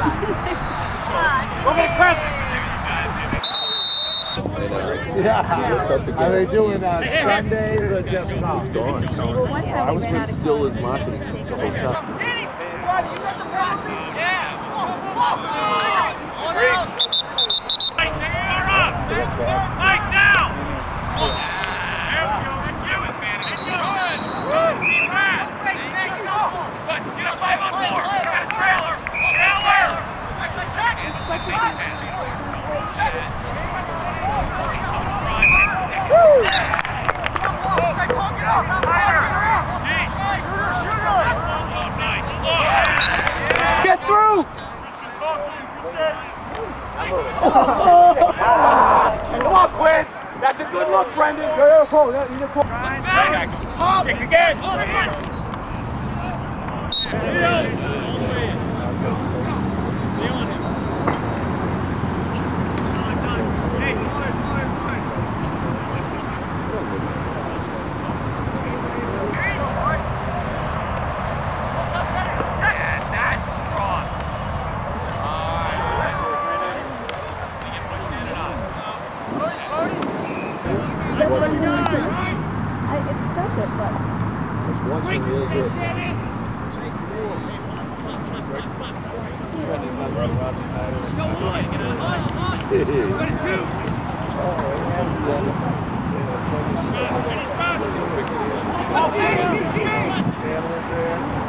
Okay, press. Yeah. Are they doing uh, Sundays or just now? it gone. Well, I was going to steal his marketing. Get through! Come on, Quinn! That's a good look, Brendan. Go, go, go. You need a pull. Kick again. I, it says it, but Once in really good. Sanders there.